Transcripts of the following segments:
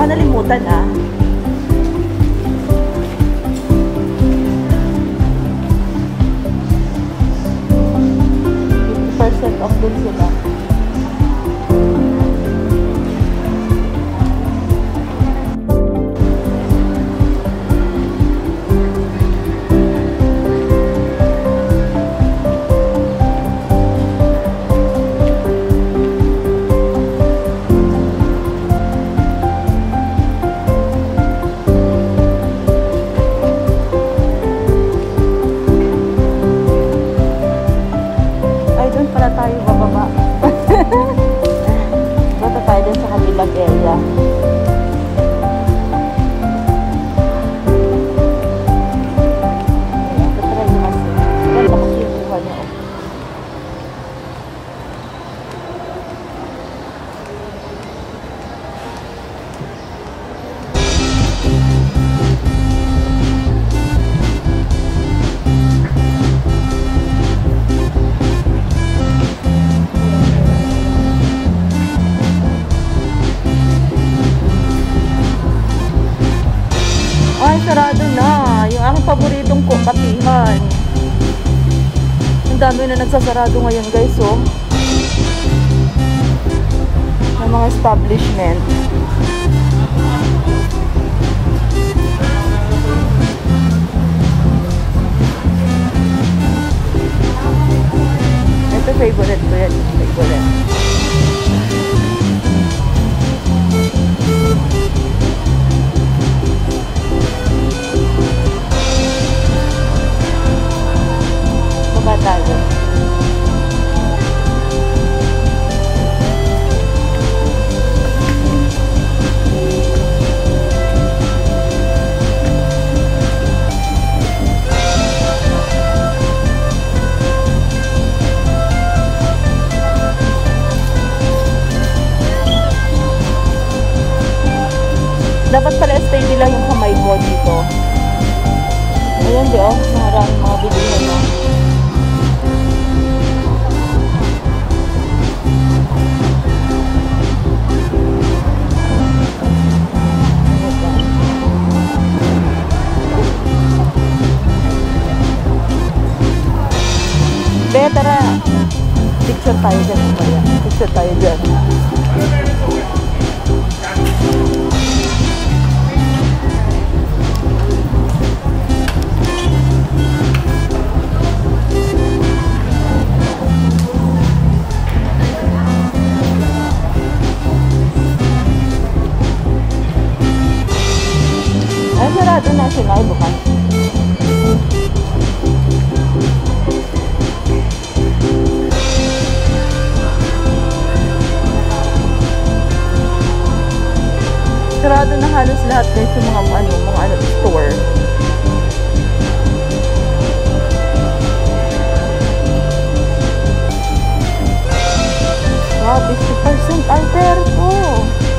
Wala ka nalimutan ah. Dami na nagsasarado ngayon, guys, oh. Ng mga establishment. Ito, favorite ko yan. Favorite. Tayo. Dapat pala steady lang yung kamay mo dito. Ayan di oh, maraming mga bilihan mo. 带一遍怎么样？一次带一遍。Sarado na halos lahat guys sa mga ano, mga ano, store. Wow, 50% Alberto! tayo.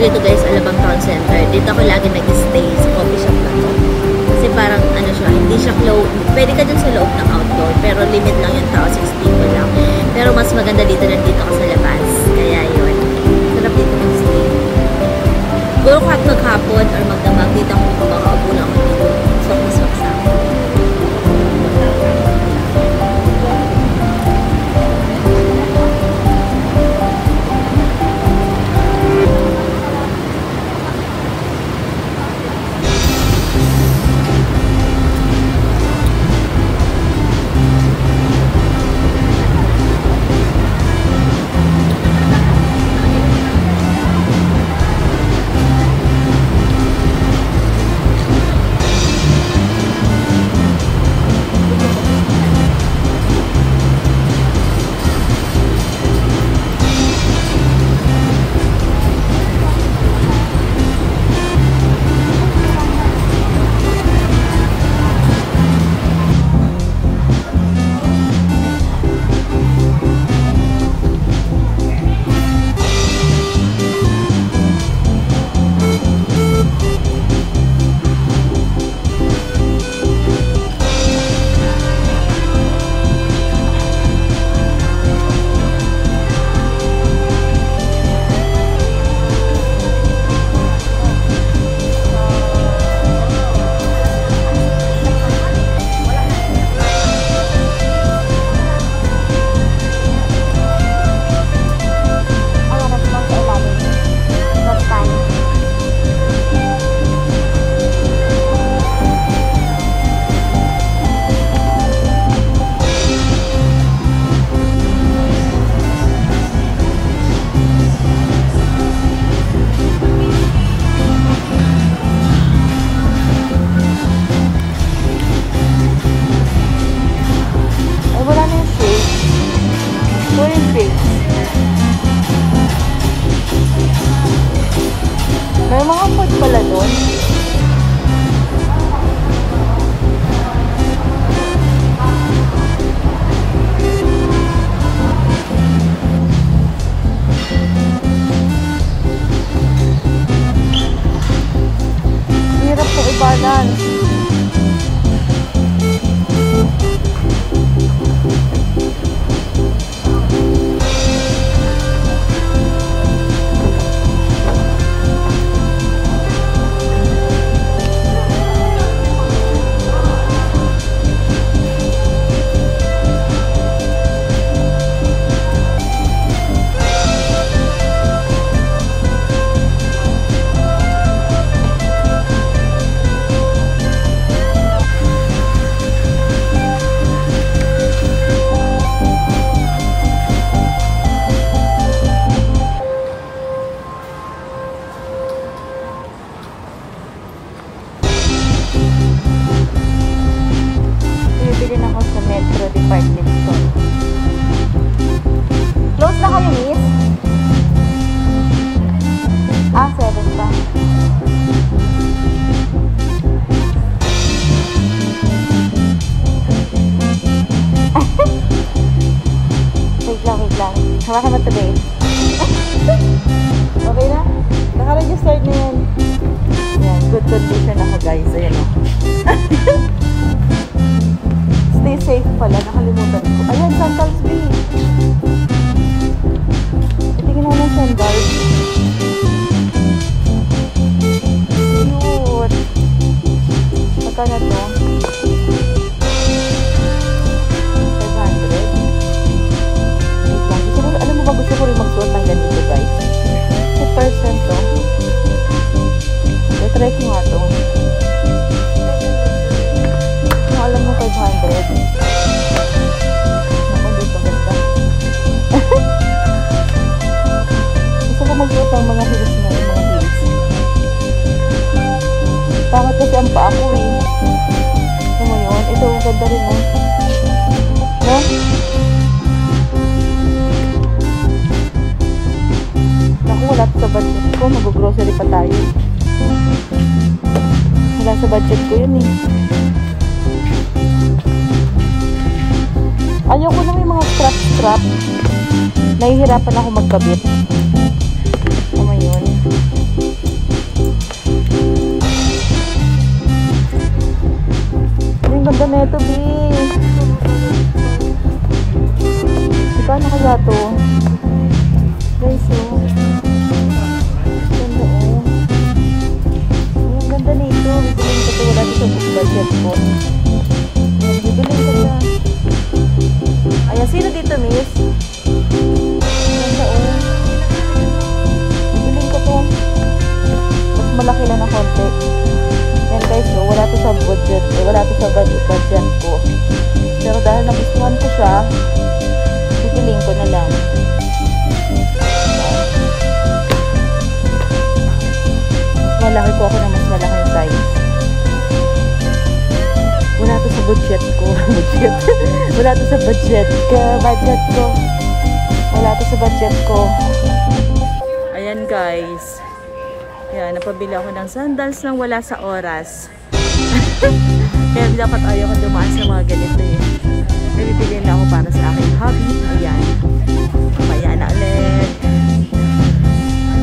Ako dito guys, Alabang Town Center, dito ako lagi nag-stay sa coffee shop na to. Kasi parang ano siya, hindi siya close. Pwede ka dun sa loob ng outdoor, pero limit lang yung tao, 6 people lang. Pero mas maganda dito na dito ka sa labas. Kaya yun. Sarap dito mag-stay. Siguro kahit maghapon or magdamag dito ako makakaupo lang ako Barnard. Hawakan mo ito, babe. okay na? Naka-registered na yan. Yan, good condition ako, guys. Ayan o. Stay safe pala. Nakalimutan ko. Ayan, sandals, babe. Tingin ako ng sandals. Cute. Magkano to? Pa tayo. Wala sa budget ko yun eh. Ayoko na may mga strap-strap. Nahihirapan ako magkabit. Tama yun. Ang ganda na ito, B. budget ko. Ayan, bibilin ko na. Ayan, sino dito, miss? Ganda, oh. Bibilin ko to. Mas malaki lang ng konti. Yan guys, so, wala to sa budget. Eh, wala to sa budget, budget ko. Pero dahil nagustuhan ko siya, bibiling ko na lang. Malaki ko ako ng mas malaking size. Wala to sa budget ko. budget. wala to sa budget ko. Budget ko. Wala to sa budget ko. Ayan guys. Yan, napabili ako ng sandals nang wala sa oras. Kaya dapat ayaw ko dumaan sa mga ganito eh. May bibili na ako para sa aking hobby. Ayan. Kaya na ulit.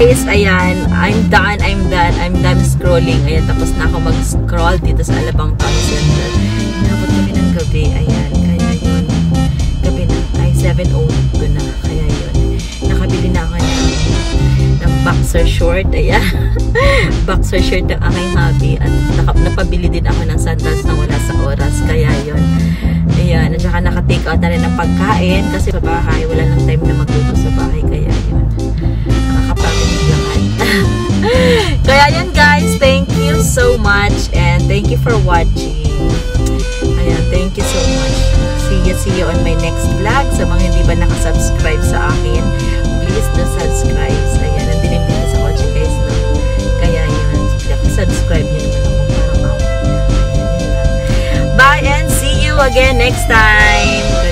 Guys, ayan. I'm done, I'm done, I'm done scrolling. Ayan, tapos na ako mag-scroll dito sa Alabang Town Center. Inabot kami ng gabi. Ayan, kaya yun. Gabi na. Ay, 7.02 na. Kaya yun. Nakabili na ako ng, ng boxer short. Ayan. boxer shirt ang aking hobby. At naka, napabili din ako ng sandals na wala sa oras. Kaya yun. Ayan. At saka naka-take out na rin ng pagkain. Kasi sa bahay, wala nang time na magluto sa bahay. Kaya yun. Kaya yun guys. Thank you so much. And thank you for watching. Ayan. Thank you so much. See you, see you on my next vlog. Sa mga hindi ba nakasubscribe sa akin, please do subscribe. Ayan. Nandilim dito sa kotse guys. No? Kaya yun. Subscribe nyo naman ako. Bye and see you again next time.